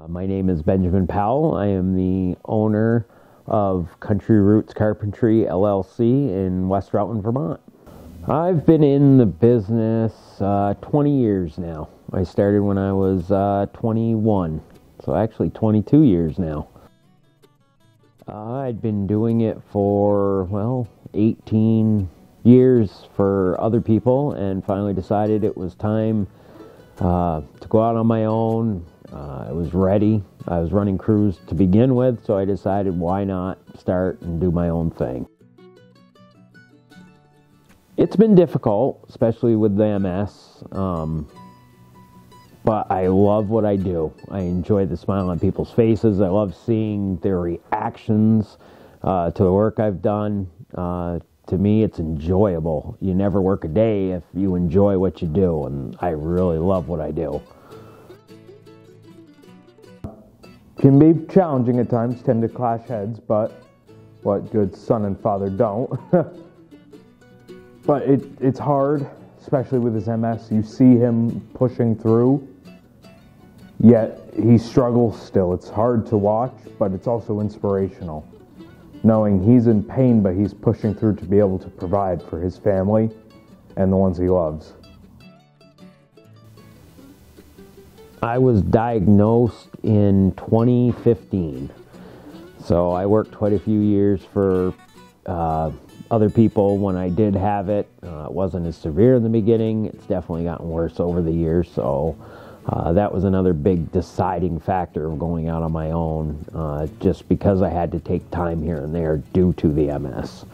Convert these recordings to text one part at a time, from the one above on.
Uh, my name is Benjamin Powell. I am the owner of Country Roots Carpentry LLC in West Rutland, Vermont. I've been in the business uh, 20 years now. I started when I was uh, 21, so actually 22 years now. Uh, I'd been doing it for, well, 18 years for other people and finally decided it was time uh, to go out on my own. Uh, I was ready. I was running crews to begin with, so I decided why not start and do my own thing. It's been difficult, especially with the MS, um, but I love what I do. I enjoy the smile on people's faces. I love seeing their reactions uh, to the work I've done. Uh, to me, it's enjoyable. You never work a day if you enjoy what you do, and I really love what I do. Can be challenging at times, tend to clash heads, but what good son and father don't. but it, it's hard, especially with his MS. You see him pushing through, yet he struggles still. It's hard to watch, but it's also inspirational. Knowing he's in pain, but he's pushing through to be able to provide for his family and the ones he loves. I was diagnosed in 2015. So I worked quite a few years for uh, other people when I did have it. Uh, it wasn't as severe in the beginning. It's definitely gotten worse over the years. So uh, that was another big deciding factor of going out on my own, uh, just because I had to take time here and there due to the MS.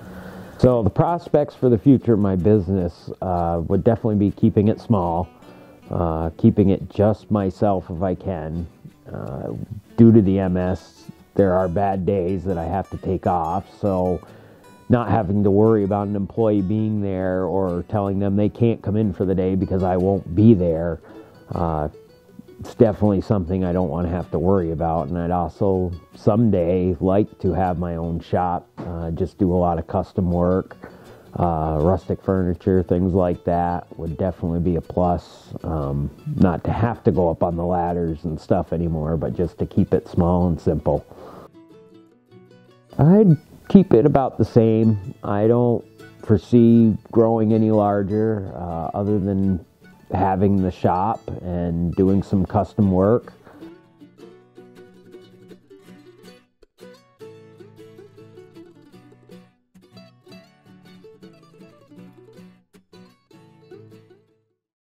So the prospects for the future of my business uh, would definitely be keeping it small uh, keeping it just myself if I can. Uh, due to the MS, there are bad days that I have to take off, so not having to worry about an employee being there or telling them they can't come in for the day because I won't be there. Uh, it's definitely something I don't want to have to worry about, and I'd also someday like to have my own shop, uh, just do a lot of custom work uh, rustic furniture, things like that would definitely be a plus. Um, not to have to go up on the ladders and stuff anymore, but just to keep it small and simple. I'd keep it about the same. I don't foresee growing any larger uh, other than having the shop and doing some custom work.